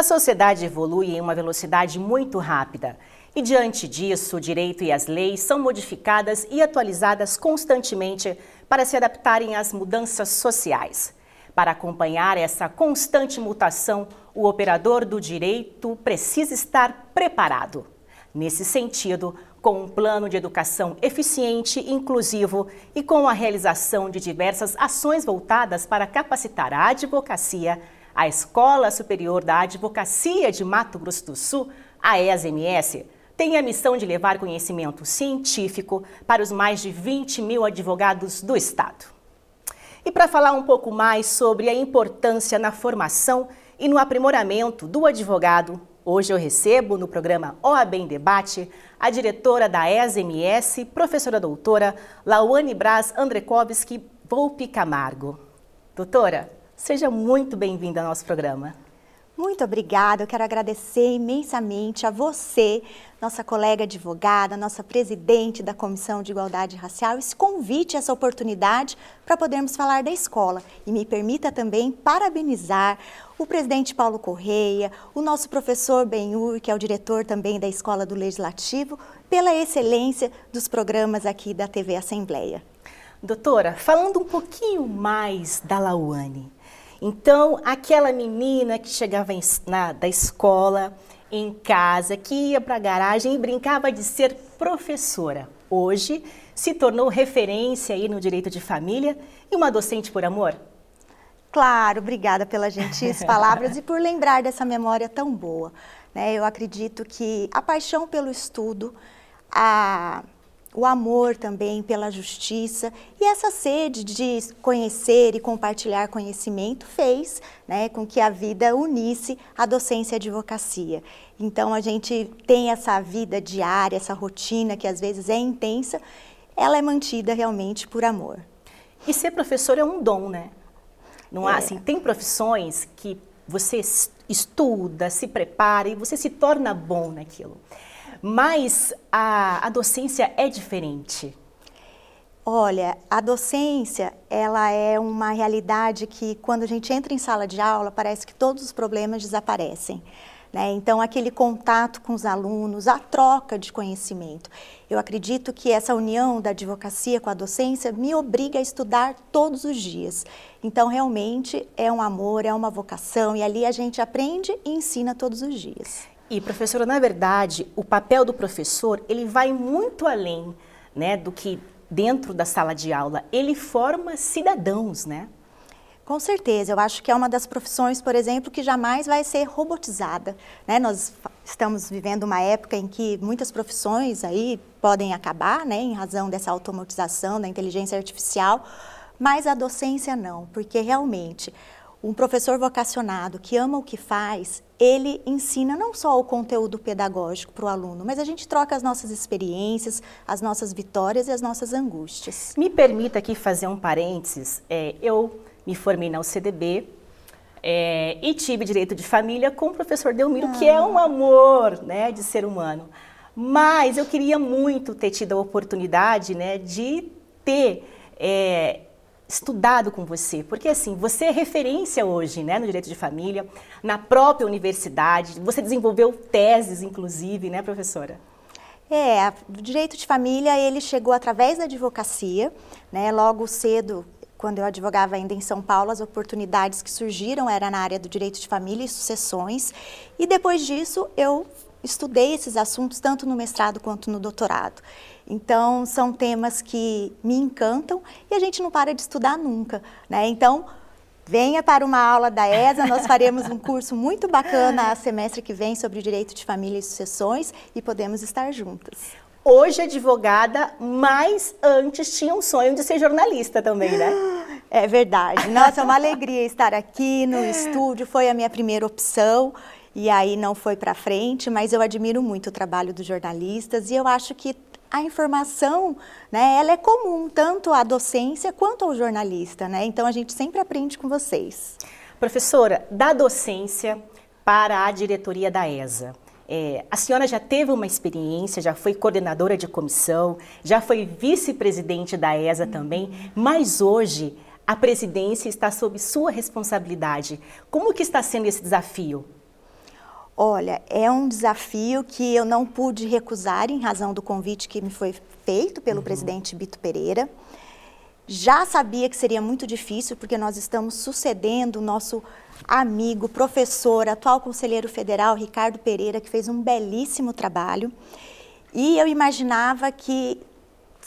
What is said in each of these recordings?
A sociedade evolui em uma velocidade muito rápida. E diante disso, o direito e as leis são modificadas e atualizadas constantemente para se adaptarem às mudanças sociais. Para acompanhar essa constante mutação, o operador do direito precisa estar preparado. Nesse sentido, com um plano de educação eficiente, inclusivo e com a realização de diversas ações voltadas para capacitar a advocacia, a Escola Superior da Advocacia de Mato Grosso do Sul, a ESMS, tem a missão de levar conhecimento científico para os mais de 20 mil advogados do Estado. E para falar um pouco mais sobre a importância na formação e no aprimoramento do advogado, hoje eu recebo no programa OAB em Debate a diretora da ESMS, professora doutora Lauane Braz Andrekovski Volpe Camargo. Doutora, seja muito bem-vinda ao nosso programa. Muito obrigada, eu quero agradecer imensamente a você, nossa colega advogada, nossa presidente da Comissão de Igualdade Racial, esse convite, essa oportunidade para podermos falar da escola. E me permita também parabenizar o presidente Paulo Correia, o nosso professor Benhur, que é o diretor também da Escola do Legislativo, pela excelência dos programas aqui da TV Assembleia. Doutora, falando um pouquinho mais da Lauane, então, aquela menina que chegava em, na, da escola, em casa, que ia para a garagem e brincava de ser professora. Hoje, se tornou referência aí no direito de família e uma docente por amor? Claro, obrigada pelas gentis palavras e por lembrar dessa memória tão boa. Né? Eu acredito que a paixão pelo estudo, a o amor também pela justiça e essa sede de conhecer e compartilhar conhecimento fez né, com que a vida unisse a docência e a advocacia. Então a gente tem essa vida diária, essa rotina que às vezes é intensa, ela é mantida realmente por amor. E ser professor é um dom, né? Não é. há assim, tem profissões que você estuda, se prepara e você se torna bom naquilo. Mas a, a docência é diferente. Olha, a docência, ela é uma realidade que quando a gente entra em sala de aula, parece que todos os problemas desaparecem. Né? Então, aquele contato com os alunos, a troca de conhecimento. Eu acredito que essa união da advocacia com a docência me obriga a estudar todos os dias. Então, realmente, é um amor, é uma vocação, e ali a gente aprende e ensina todos os dias. E, professora, na verdade, o papel do professor, ele vai muito além né, do que dentro da sala de aula. Ele forma cidadãos, né? Com certeza, eu acho que é uma das profissões, por exemplo, que jamais vai ser robotizada. Né? Nós estamos vivendo uma época em que muitas profissões aí podem acabar, né, em razão dessa automatização, da inteligência artificial, mas a docência não, porque realmente um professor vocacionado que ama o que faz, ele ensina não só o conteúdo pedagógico para o aluno, mas a gente troca as nossas experiências, as nossas vitórias e as nossas angústias. Me permita aqui fazer um parênteses. É, eu me formei na UCDB é, e tive direito de família com o professor Delmiro, ah. que é um amor né, de ser humano. Mas eu queria muito ter tido a oportunidade né, de ter é, estudado com você, porque assim, você é referência hoje, né, no direito de família, na própria universidade, você desenvolveu teses, inclusive, né, professora? É, o direito de família, ele chegou através da advocacia, né, logo cedo, quando eu advogava ainda em São Paulo, as oportunidades que surgiram era na área do direito de família e sucessões, e depois disso eu estudei esses assuntos tanto no mestrado quanto no doutorado. Então, são temas que me encantam e a gente não para de estudar nunca, né? Então, venha para uma aula da ESA, nós faremos um curso muito bacana a semestre que vem sobre direito de família e sucessões e podemos estar juntas. Hoje advogada, mas antes tinha um sonho de ser jornalista também, né? É verdade. Nossa, é uma alegria estar aqui no estúdio, foi a minha primeira opção e aí não foi para frente, mas eu admiro muito o trabalho dos jornalistas e eu acho que a informação, né, ela é comum tanto à docência quanto ao jornalista, né? Então a gente sempre aprende com vocês. Professora, da docência para a diretoria da ESA. É, a senhora já teve uma experiência, já foi coordenadora de comissão, já foi vice-presidente da ESA também, mas hoje a presidência está sob sua responsabilidade. Como que está sendo esse desafio? Olha, é um desafio que eu não pude recusar em razão do convite que me foi feito pelo uhum. presidente Bito Pereira. Já sabia que seria muito difícil, porque nós estamos sucedendo o nosso amigo, professor, atual conselheiro federal, Ricardo Pereira, que fez um belíssimo trabalho. E eu imaginava que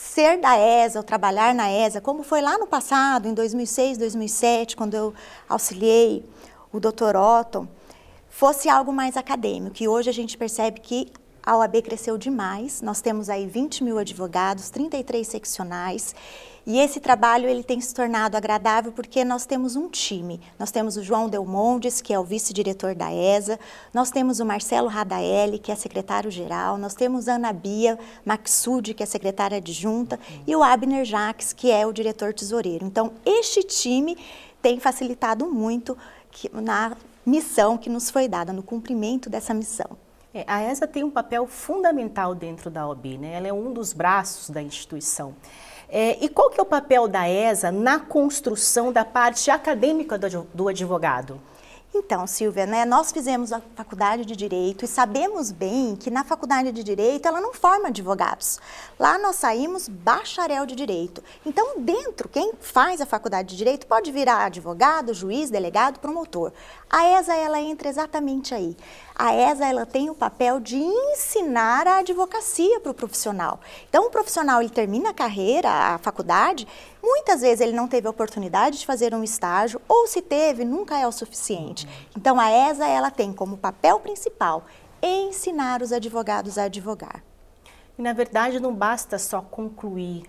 ser da ESA, ou trabalhar na ESA, como foi lá no passado, em 2006, 2007, quando eu auxiliei o Dr. Otton, fosse algo mais acadêmico. E hoje a gente percebe que a OAB cresceu demais. Nós temos aí 20 mil advogados, 33 seccionais. E esse trabalho ele tem se tornado agradável porque nós temos um time. Nós temos o João Delmondes, que é o vice-diretor da ESA, nós temos o Marcelo Radaeli, que é secretário-geral, nós temos a Ana Bia Maxud, que é secretária adjunta, e o Abner Jacques, que é o diretor tesoureiro. Então, este time tem facilitado muito na missão que nos foi dada, no cumprimento dessa missão. É, a ESA tem um papel fundamental dentro da OB, né? ela é um dos braços da instituição. É, e qual que é o papel da ESA na construção da parte acadêmica do, do advogado? Então, Silvia, né, nós fizemos a faculdade de Direito e sabemos bem que na faculdade de Direito ela não forma advogados. Lá nós saímos bacharel de Direito. Então, dentro, quem faz a faculdade de Direito pode virar advogado, juiz, delegado, promotor. A ESA, ela entra exatamente aí. A ESA, ela tem o papel de ensinar a advocacia para o profissional. Então, o profissional, ele termina a carreira, a faculdade, muitas vezes ele não teve a oportunidade de fazer um estágio, ou se teve, nunca é o suficiente. Então, a ESA, ela tem como papel principal ensinar os advogados a advogar. E, na verdade, não basta só concluir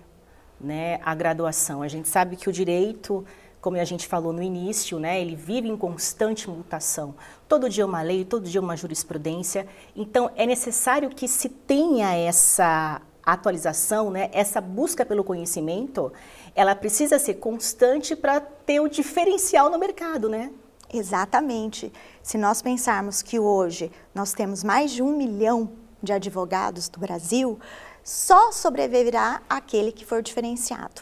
né, a graduação. A gente sabe que o direito como a gente falou no início, né, ele vive em constante mutação. Todo dia uma lei, todo dia uma jurisprudência. Então, é necessário que se tenha essa atualização, né, essa busca pelo conhecimento, ela precisa ser constante para ter o diferencial no mercado, né? Exatamente. Se nós pensarmos que hoje nós temos mais de um milhão de advogados do Brasil, só sobreviverá aquele que for diferenciado.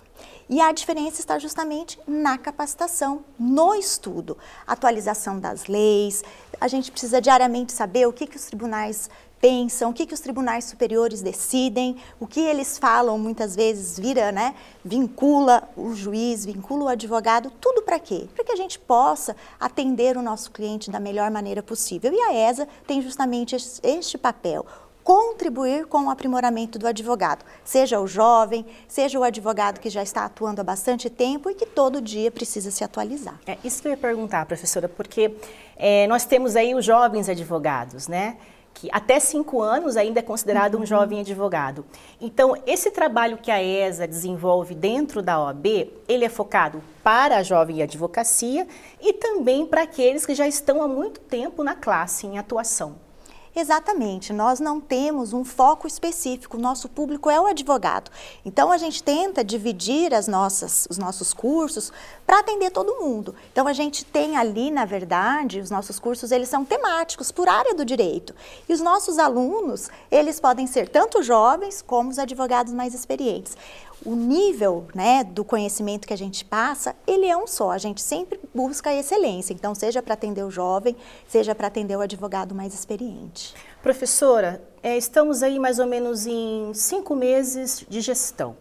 E a diferença está justamente na capacitação, no estudo, atualização das leis. A gente precisa diariamente saber o que, que os tribunais pensam, o que, que os tribunais superiores decidem, o que eles falam muitas vezes vira, né, vincula o juiz, vincula o advogado, tudo para quê? Para que a gente possa atender o nosso cliente da melhor maneira possível. E a ESA tem justamente este papel, contribuir com o aprimoramento do advogado, seja o jovem, seja o advogado que já está atuando há bastante tempo e que todo dia precisa se atualizar. É isso que eu ia perguntar, professora, porque é, nós temos aí os jovens advogados, né? que até cinco anos ainda é considerado um uhum. jovem advogado. Então, esse trabalho que a ESA desenvolve dentro da OAB, ele é focado para a jovem advocacia e também para aqueles que já estão há muito tempo na classe, em atuação. Exatamente, nós não temos um foco específico, nosso público é o advogado. Então a gente tenta dividir as nossas, os nossos cursos para atender todo mundo. Então a gente tem ali, na verdade, os nossos cursos, eles são temáticos por área do direito. E os nossos alunos, eles podem ser tanto jovens como os advogados mais experientes o nível né, do conhecimento que a gente passa, ele é um só. A gente sempre busca a excelência. Então, seja para atender o jovem, seja para atender o advogado mais experiente. Professora, é, estamos aí mais ou menos em cinco meses de gestão.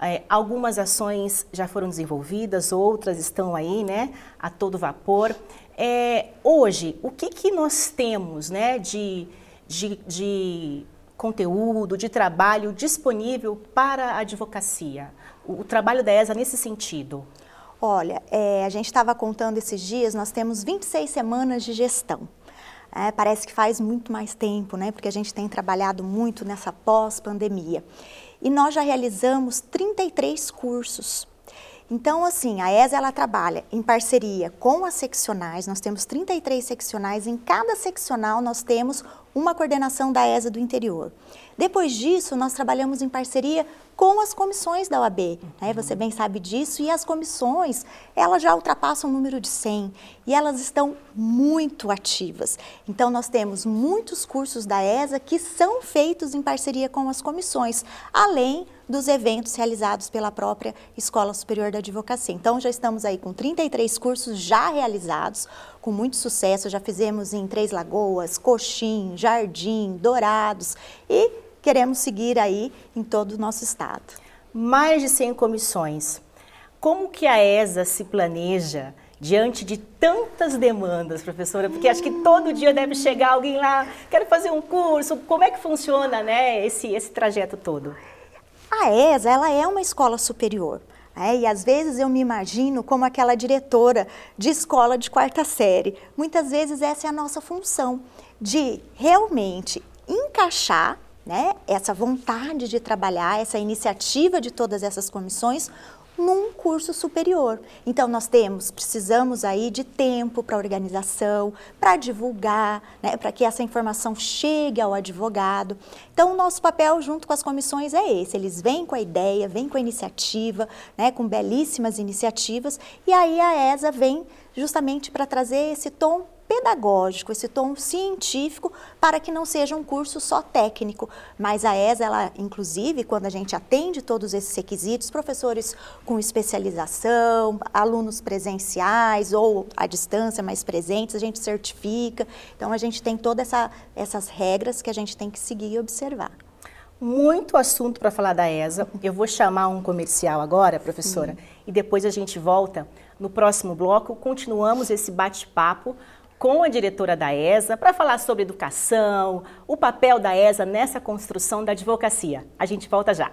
É, algumas ações já foram desenvolvidas, outras estão aí, né, a todo vapor. É, hoje, o que, que nós temos, né, de, de, de conteúdo, de trabalho disponível para a advocacia? O, trabalho da ESA nesse sentido? Olha, é, a gente estava contando esses dias, nós temos 26 semanas de gestão. É, parece que faz muito mais tempo, né? Porque a gente tem trabalhado muito nessa pós-pandemia. E nós já realizamos 33 cursos. Então, assim, a ESA ela trabalha em parceria com as seccionais, nós temos 33 seccionais, em cada seccional nós temos uma coordenação da ESA do interior. Depois disso, nós trabalhamos em parceria com as comissões da OAB. Né? Você bem sabe disso. E as comissões, elas já ultrapassam o número de 100 e elas estão muito ativas. Então, nós temos muitos cursos da ESA que são feitos em parceria com as comissões, além dos eventos realizados pela própria Escola Superior da Advocacia. Então, já estamos aí com 33 cursos já realizados, com muito sucesso. Já fizemos em Três Lagoas, Coxim, Jardim, Dourados e queremos seguir aí em todo o nosso estado. Mais de 100 comissões. Como que a ESA se planeja diante de tantas demandas, professora? Porque acho que todo dia deve chegar alguém lá, quero fazer um curso. Como é que funciona, né, esse esse trajeto todo? A ESA, ela é uma escola superior. É, e às vezes eu me imagino como aquela diretora de escola de quarta série. Muitas vezes essa é a nossa função, de realmente encaixar né, essa vontade de trabalhar, essa iniciativa de todas essas comissões num curso superior. Então nós temos, precisamos aí de tempo para organização, para divulgar, né, para que essa informação chegue ao advogado. Então o nosso papel junto com as comissões é esse, eles vêm com a ideia, vêm com a iniciativa, né, com belíssimas iniciativas, e aí a ESA vem justamente para trazer esse tom pedagógico, esse tom científico, para que não seja um curso só técnico. Mas a ESA, ela, inclusive, quando a gente atende todos esses requisitos, professores com especialização, alunos presenciais ou à distância, mais presentes, a gente certifica. Então, a gente tem todas essa, essas regras que a gente tem que seguir e observar. Muito assunto para falar da ESA. Eu vou chamar um comercial agora, professora, Sim. e depois a gente volta. No próximo bloco, continuamos esse bate-papo com a diretora da ESA para falar sobre educação, o papel da ESA nessa construção da advocacia. A gente volta já.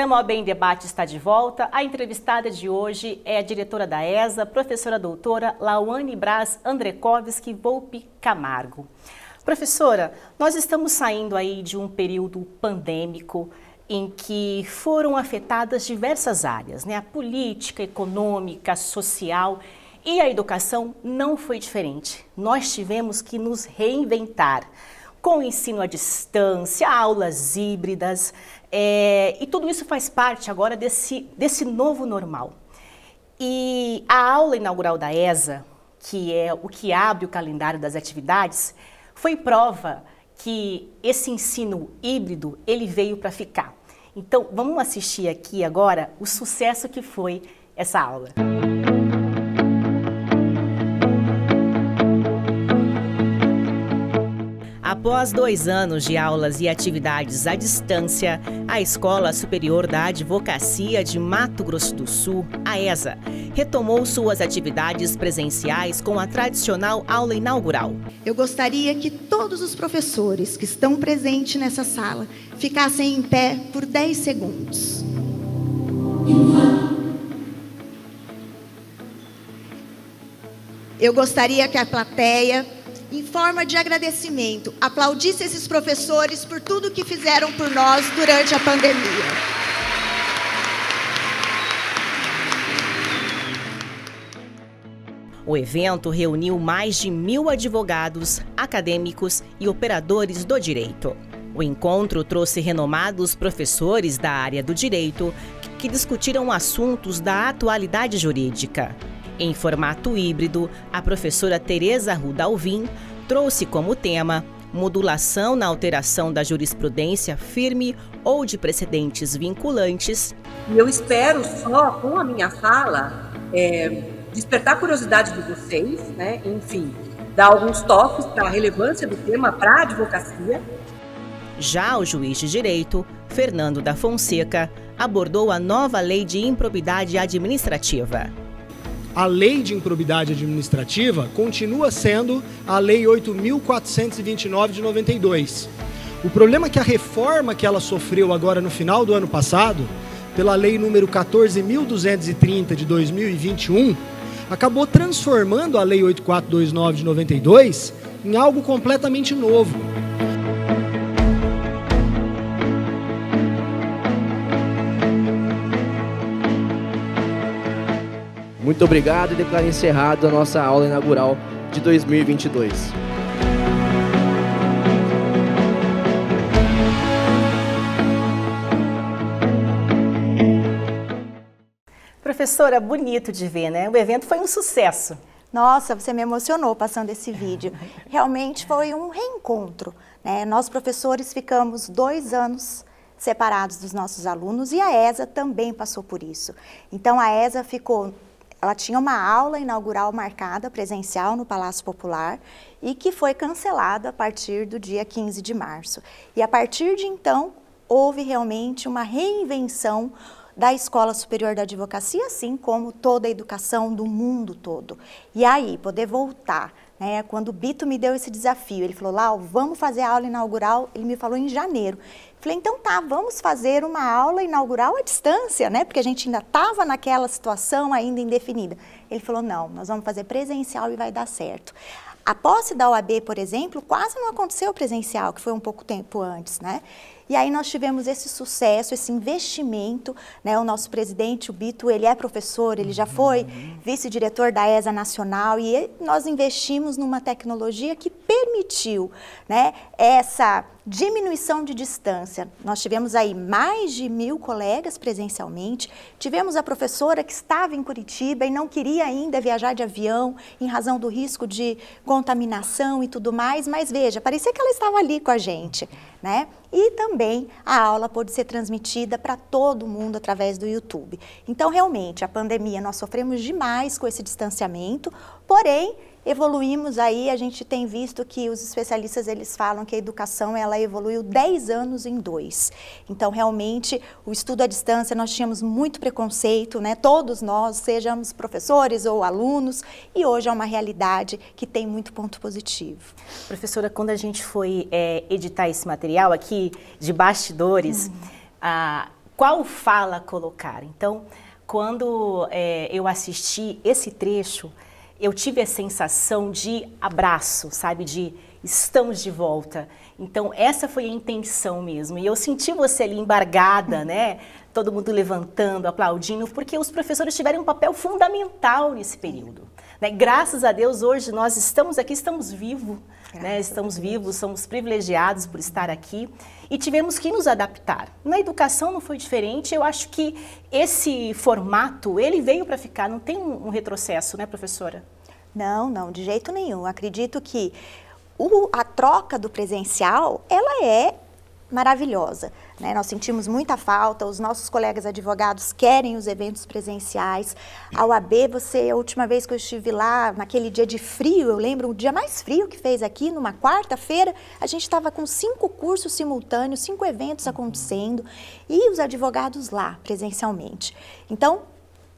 Programa OAB em Debate está de volta. A entrevistada de hoje é a diretora da ESA, professora doutora Lauane Braz Andrekovski Volpe Camargo. Professora, nós estamos saindo aí de um período pandêmico em que foram afetadas diversas áreas, né? A política, econômica, social e a educação não foi diferente. Nós tivemos que nos reinventar com ensino à distância, aulas híbridas, é, e tudo isso faz parte agora desse, desse novo normal. E a aula inaugural da ESA, que é o que abre o calendário das atividades, foi prova que esse ensino híbrido ele veio para ficar. Então, vamos assistir aqui agora o sucesso que foi essa aula. Música Após dois anos de aulas e atividades à distância, a Escola Superior da Advocacia de Mato Grosso do Sul, a ESA, retomou suas atividades presenciais com a tradicional aula inaugural. Eu gostaria que todos os professores que estão presentes nessa sala ficassem em pé por 10 segundos. Eu gostaria que a plateia em forma de agradecimento, aplaudisse esses professores por tudo que fizeram por nós durante a pandemia. O evento reuniu mais de mil advogados, acadêmicos e operadores do direito. O encontro trouxe renomados professores da área do direito que discutiram assuntos da atualidade jurídica. Em formato híbrido, a professora Tereza Rudalvin trouxe como tema modulação na alteração da jurisprudência firme ou de precedentes vinculantes. E eu espero só, com a minha fala, é, despertar a curiosidade de vocês, né? enfim, dar alguns toques para a relevância do tema para a advocacia. Já o juiz de direito, Fernando da Fonseca, abordou a nova lei de improbidade administrativa a lei de improbidade administrativa continua sendo a Lei 8.429 de 92. O problema é que a reforma que ela sofreu agora no final do ano passado, pela lei número 14.230 de 2021, acabou transformando a lei 8429 de 92 em algo completamente novo. Muito obrigado e declaro encerrado a nossa aula inaugural de 2022. Professora, bonito de ver, né? O evento foi um sucesso. Nossa, você me emocionou passando esse vídeo. Realmente foi um reencontro. Né? Nós, professores, ficamos dois anos separados dos nossos alunos e a ESA também passou por isso. Então, a ESA ficou ela tinha uma aula inaugural marcada presencial no Palácio Popular e que foi cancelada a partir do dia 15 de março. E a partir de então, houve realmente uma reinvenção da Escola Superior da Advocacia, assim como toda a educação do mundo todo. E aí, poder voltar, né, quando o Bito me deu esse desafio, ele falou, Lau, vamos fazer a aula inaugural, ele me falou em janeiro. Falei, então tá, vamos fazer uma aula inaugural à distância, né? Porque a gente ainda estava naquela situação ainda indefinida. Ele falou, não, nós vamos fazer presencial e vai dar certo. A posse da OAB, por exemplo, quase não aconteceu presencial, que foi um pouco tempo antes, né? E aí nós tivemos esse sucesso, esse investimento, né? O nosso presidente, o Bito, ele é professor, ele já foi vice-diretor da ESA Nacional e nós investimos numa tecnologia que permitiu, né, essa diminuição de distância. Nós tivemos aí mais de mil colegas presencialmente, tivemos a professora que estava em Curitiba e não queria ainda viajar de avião em razão do risco de contaminação e tudo mais, mas veja, parecia que ela estava ali com a gente, né? E também a aula pode ser transmitida para todo mundo através do YouTube. Então, realmente, a pandemia, nós sofremos demais com esse distanciamento, porém, evoluímos aí, a gente tem visto que os especialistas eles falam que a educação ela evoluiu 10 anos em dois. Então, realmente, o estudo à distância, nós tínhamos muito preconceito, né? Todos nós, sejamos professores ou alunos, e hoje é uma realidade que tem muito ponto positivo. Professora, quando a gente foi é, editar esse material aqui de bastidores, hum. a, qual fala colocar? Então, quando é, eu assisti esse trecho, eu tive a sensação de abraço, sabe? De estamos de volta. Então, essa foi a intenção mesmo. E eu senti você ali embargada, né? Todo mundo levantando, aplaudindo, porque os professores tiveram um papel fundamental nesse período. Né? Graças a Deus, hoje nós estamos aqui, estamos vivos, né? estamos vivos, somos privilegiados por estar aqui e tivemos que nos adaptar. Na educação não foi diferente, eu acho que esse formato, ele veio para ficar, não tem um, retrocesso, né, professora? Não, não, de jeito nenhum. Acredito que o, a troca do presencial, ela é maravilhosa. Né? Nós sentimos muita falta, os nossos colegas advogados querem os eventos presenciais. A UAB, você, a última vez que eu estive lá, naquele dia de frio, eu lembro, o dia mais frio que fez aqui, numa quarta-feira, a gente estava com cinco cursos simultâneos, cinco eventos acontecendo, e os advogados lá, presencialmente. Então,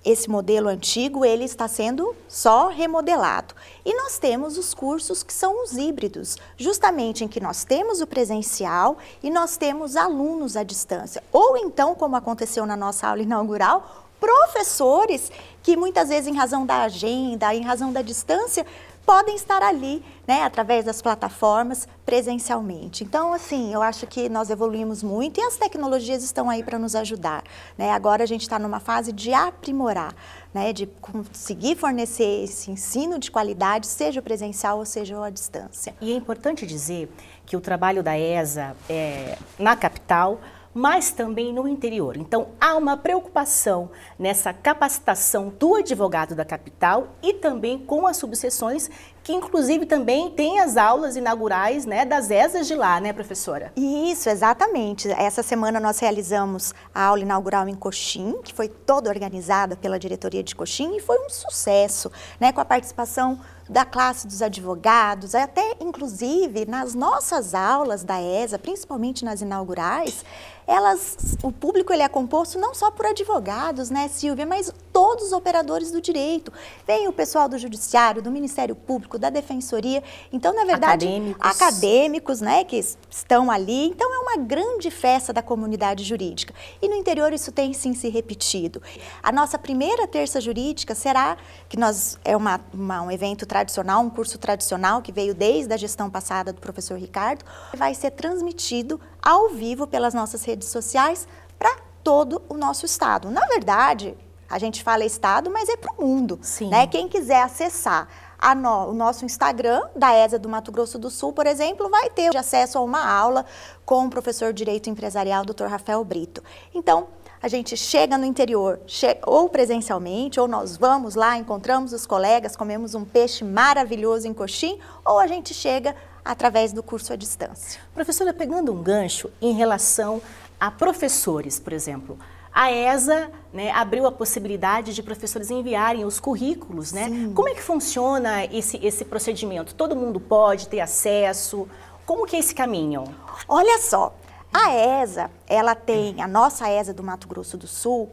esse modelo antigo ele está sendo só remodelado. E nós temos os cursos que são os híbridos, justamente em que nós temos o presencial e nós temos alunos à distância. Ou então, como aconteceu na nossa aula inaugural, professores que muitas vezes em razão da agenda, em razão da distância, podem estar ali, né, através das plataformas, presencialmente. Então, assim, eu acho que nós evoluímos muito e as tecnologias estão aí para nos ajudar. Né? Agora a gente está numa fase de aprimorar, né, de conseguir fornecer esse ensino de qualidade, seja presencial ou seja à distância. E é importante dizer que o trabalho da ESA é, na capital mas também no interior. Então, há uma preocupação nessa capacitação do advogado da capital e também com as subseções, que inclusive também tem as aulas inaugurais né, das ESAs de lá, né, professora? Isso, exatamente. Essa semana nós realizamos a aula inaugural em Coxim, que foi toda organizada pela diretoria de Coxim e foi um sucesso, né, com a participação da classe dos advogados, até inclusive nas nossas aulas da ESA, principalmente nas inaugurais, elas, o público ele é composto não só por advogados, né, Silvia, mas todos os operadores do direito. Vem o pessoal do judiciário, do Ministério Público, Jurídico, da Defensoria. Então, na verdade, acadêmicos, acadêmicos né, que estão ali. Então, é uma grande festa da comunidade jurídica. E no interior isso tem sim se repetido. A nossa primeira terça jurídica será, que nós é uma, uma, um evento tradicional, um curso tradicional que veio desde a gestão passada do professor Ricardo, vai ser transmitido ao vivo pelas nossas redes sociais para todo o nosso estado. Na verdade, a gente fala estado, mas é para o mundo. Sim. Né? Quem quiser acessar no, o nosso Instagram, da ESA do Mato Grosso do Sul, por exemplo, vai ter acesso a uma aula com o professor de Direito Empresarial, Dr. Rafael Brito. Então, a gente chega no interior, che ou presencialmente, ou nós vamos lá, encontramos os colegas, comemos um peixe maravilhoso em Coxim, ou a gente chega através do curso à distância. Professora, pegando um gancho em relação a professores, por exemplo, a ESA né, abriu a possibilidade de professores enviarem os currículos, né? Sim. Como é que funciona esse, esse procedimento? Todo mundo pode ter acesso? Como que é esse caminho? Olha só, a ESA, ela tem, a nossa ESA do Mato Grosso do Sul,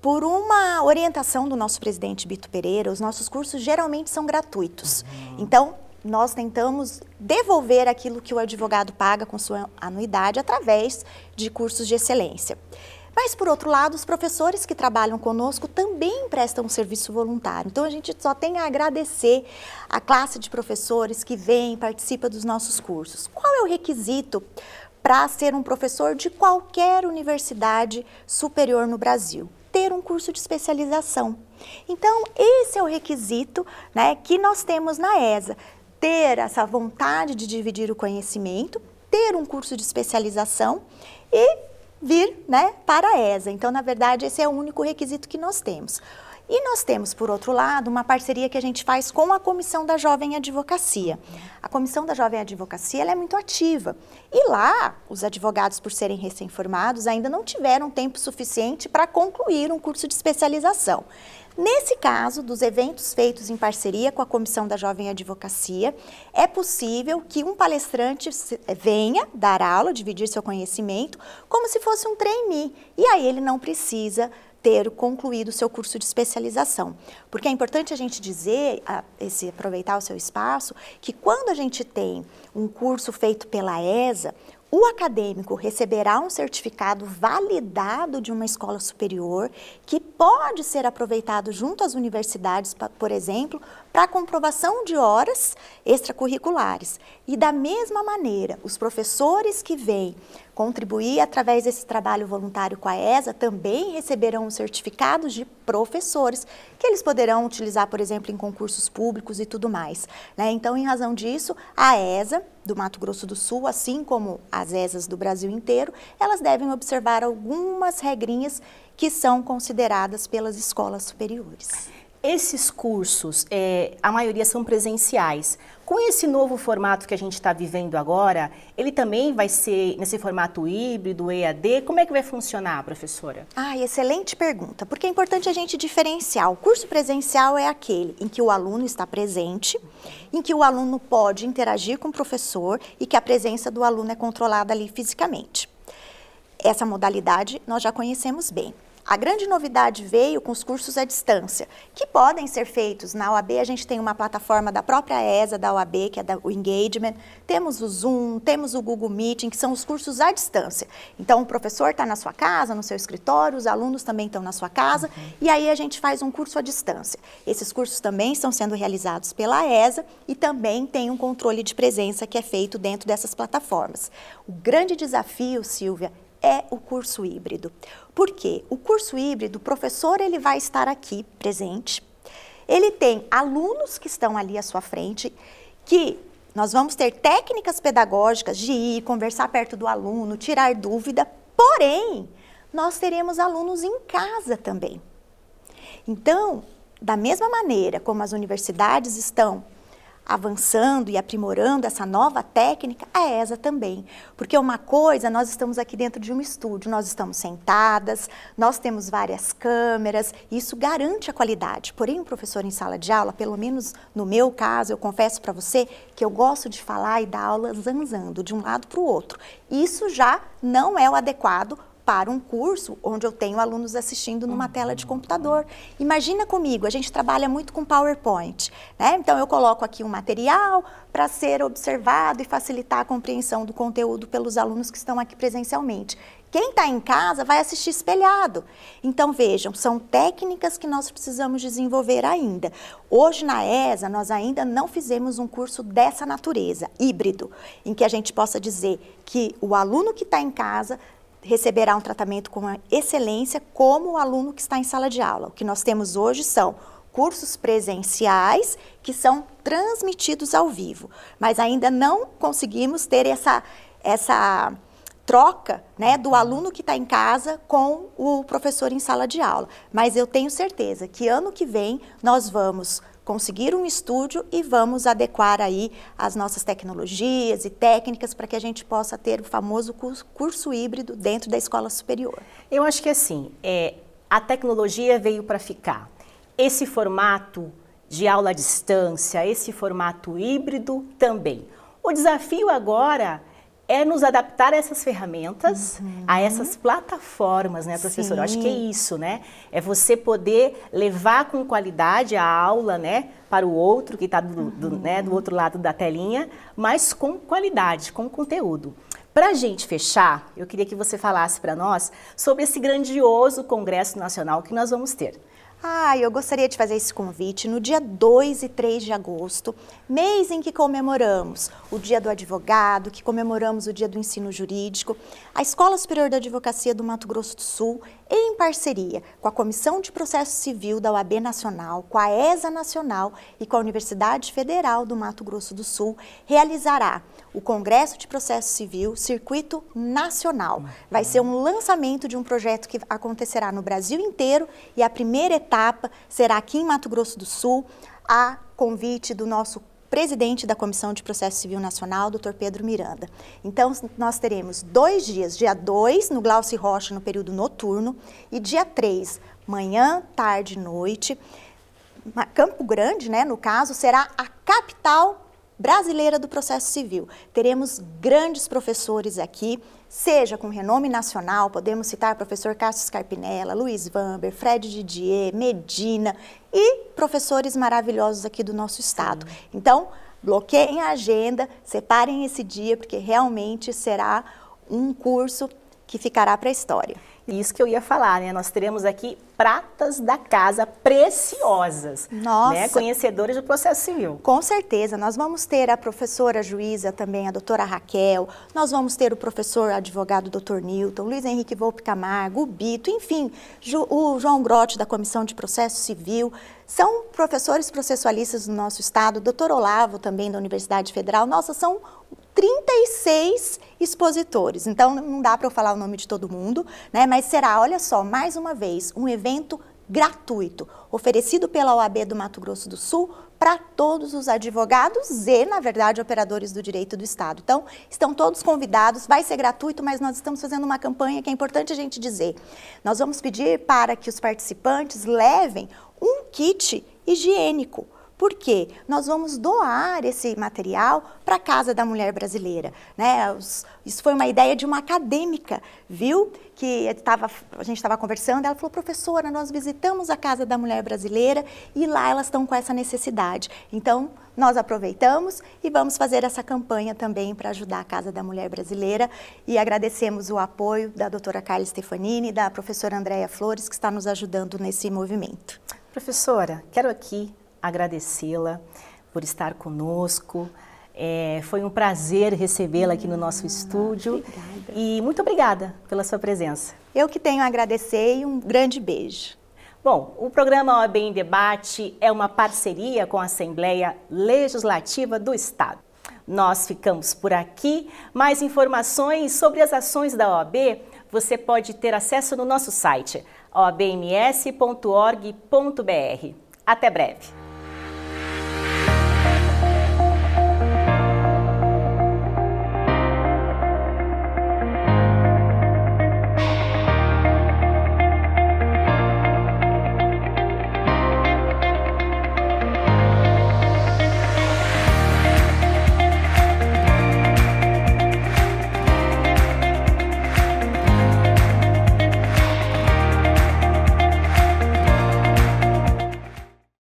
por uma orientação do nosso presidente Bito Pereira, os nossos cursos geralmente são gratuitos. Uhum. Então, nós tentamos devolver aquilo que o advogado paga com sua anuidade através de cursos de excelência. Mas, por outro lado, os professores que trabalham conosco também prestam um serviço voluntário. Então, a gente só tem a agradecer a classe de professores que vem participa dos nossos cursos. Qual é o requisito para ser um professor de qualquer universidade superior no Brasil? Ter um curso de especialização. Então, esse é o requisito né, que nós temos na ESA. Ter essa vontade de dividir o conhecimento, ter um curso de especialização e vir né, para a ESA. Então, na verdade, esse é o único requisito que nós temos. E nós temos, por outro lado, uma parceria que a gente faz com a Comissão da Jovem Advocacia. A Comissão da Jovem Advocacia é muito ativa. E lá, os advogados, por serem recém-formados, ainda não tiveram tempo suficiente para concluir um curso de especialização. Nesse caso, dos eventos feitos em parceria com a Comissão da Jovem Advocacia, é possível que um palestrante venha dar aula, dividir seu conhecimento, como se fosse um trainee. E aí ele não precisa ter concluído o seu curso de especialização. Porque é importante a gente dizer, a, esse, aproveitar o seu espaço, que quando a gente tem um curso feito pela ESA, o acadêmico receberá um certificado validado de uma escola superior que pode ser aproveitado junto às universidades, por exemplo, para comprovação de horas extracurriculares. E da mesma maneira, os professores que vêm contribuir através desse trabalho voluntário com a ESA também receberão certificados de professores que eles poderão utilizar, por exemplo, em concursos públicos e tudo mais. Né? Então, em razão disso, a ESA do Mato Grosso do Sul, assim como as ESAs do Brasil inteiro, elas devem observar algumas regrinhas que são consideradas pelas escolas superiores. Esses cursos, é, a maioria são presenciais. Com esse novo formato que a gente está vivendo agora, ele também vai ser nesse formato híbrido, EAD? Como é que vai funcionar, professora? Ah, excelente pergunta, porque é importante a gente diferenciar. O curso presencial é aquele em que o aluno está presente, em que o aluno pode interagir com o professor e que a presença do aluno é controlada ali fisicamente. Essa modalidade nós já conhecemos bem. A grande novidade veio com os cursos à distância, que podem ser feitos na OAB. A gente tem uma plataforma da própria ESA, da OAB, que é o Engagement. Temos o Zoom, temos o Google Meeting, que são os cursos à distância. Então, o professor está na sua casa, no seu escritório, os alunos também estão na sua casa, uhum. e aí a gente faz um curso à distância. Esses cursos também estão sendo realizados pela ESA e também tem um controle de presença que é feito dentro dessas plataformas. O grande desafio, Silvia, é o curso híbrido. Por quê? O curso híbrido, o professor ele vai estar aqui presente, ele tem alunos que estão ali à sua frente, que nós vamos ter técnicas pedagógicas de ir, conversar perto do aluno, tirar dúvida, porém, nós teremos alunos em casa também. Então, da mesma maneira como as universidades estão avançando e aprimorando essa nova técnica, a ESA também. Porque uma coisa, nós estamos aqui dentro de um estúdio, nós estamos sentadas, nós temos várias câmeras, isso garante a qualidade. Porém, o um professor em sala de aula, pelo menos no meu caso, eu confesso para você que eu gosto de falar e dar aula zanzando de um lado para o outro. Isso já não é o adequado para um curso onde eu tenho alunos assistindo numa tela de computador. Imagina comigo, a gente trabalha muito com PowerPoint, né? Então eu coloco aqui um material para ser observado e facilitar a compreensão do conteúdo pelos alunos que estão aqui presencialmente. Quem está em casa vai assistir espelhado. Então, vejam, são técnicas que nós precisamos desenvolver ainda. Hoje, na ESA, nós ainda não fizemos um curso dessa natureza, híbrido, em que a gente possa dizer que o aluno que está em casa receberá um tratamento com excelência como o aluno que está em sala de aula. O que nós temos hoje são cursos presenciais que são transmitidos ao vivo, mas ainda não conseguimos ter essa, essa troca né, do aluno que está em casa com o professor em sala de aula. Mas eu tenho certeza que ano que vem nós vamos conseguir um estúdio e vamos adequar aí as nossas tecnologias e técnicas para que a gente possa ter o famoso curso, curso híbrido dentro da escola superior. Eu acho que assim, é, a tecnologia veio para ficar. Esse formato de aula à distância, esse formato híbrido também. O desafio agora é nos adaptar a essas ferramentas, uhum. a essas plataformas, né, professora? Eu acho que é isso, né? É você poder levar com qualidade a aula, né, para o outro que está do, do, uhum. né, do outro lado da telinha, mas com qualidade, com conteúdo. Para a gente fechar, eu queria que você falasse para nós sobre esse grandioso Congresso Nacional que nós vamos ter. Ah, eu gostaria de fazer esse convite no dia 2 e 3 de agosto, mês em que comemoramos o Dia do Advogado, que comemoramos o Dia do Ensino Jurídico. A Escola Superior da Advocacia do Mato Grosso do Sul, em parceria com a Comissão de Processo Civil da OAB Nacional, com a ESA Nacional e com a Universidade Federal do Mato Grosso do Sul, realizará o Congresso de Processo Civil Circuito Nacional. Vai ser um lançamento de um projeto que acontecerá no Brasil inteiro e a primeira etapa será aqui em Mato Grosso do Sul, a convite do nosso presidente da Comissão de Processo Civil Nacional, Dr. Pedro Miranda. Então, nós teremos dois dias, dia 2 no Glauci Rocha, no período noturno, e dia 3, manhã, tarde noite. Campo Grande, né, no caso, será a capital brasileira do processo civil. Teremos grandes professores aqui, seja com renome nacional, podemos citar professor Cássio Scarpinella, Luiz Vamber, Fred Didier, Medina e professores maravilhosos aqui do nosso estado. Então, bloqueiem a agenda, separem esse dia, porque realmente será um curso que ficará para a história. Isso que eu ia falar, né? Nós teremos aqui pratas da casa preciosas, né? Nossa. né? Conhecedoras do processo civil. Com certeza. Nós vamos ter a professora juíza também, a doutora Raquel, nós vamos ter o professor advogado doutor Newton, Luiz Henrique Volpe Camargo, o Bito, enfim, o João Grotti da Comissão de Processo Civil. São professores processualistas do nosso estado, doutor Olavo também da Universidade Federal. Nossa, são 36 expositores. Então, não dá para eu falar o nome de todo mundo, né? mas será, olha só, mais uma vez, um evento gratuito, oferecido pela OAB do Mato Grosso do Sul para todos os advogados e, na verdade, operadores do direito do Estado. Então, estão todos convidados, vai ser gratuito, mas nós estamos fazendo uma campanha que é importante a gente dizer. Nós vamos pedir para que os participantes levem um kit higiênico por quê? Nós vamos doar esse material para a Casa da Mulher Brasileira. Né? Isso foi uma ideia de uma acadêmica, viu? Que tava, a gente estava conversando, ela falou, professora, nós visitamos a Casa da Mulher Brasileira e lá elas estão com essa necessidade. Então, nós aproveitamos e vamos fazer essa campanha também para ajudar a Casa da Mulher Brasileira e agradecemos o apoio da doutora Carla Stefanini e da professora Andréia Flores, que está nos ajudando nesse movimento. Professora, quero aqui agradecê-la por estar conosco. É, foi um prazer recebê-la aqui no nosso estúdio. Obrigada. E muito obrigada pela sua presença. Eu que tenho a agradecer e um grande beijo. Bom, o programa OAB em Debate é uma parceria com a Assembleia Legislativa do Estado. Nós ficamos por aqui. Mais informações sobre as ações da OAB você pode ter acesso no nosso site oabms.org.br. Até breve!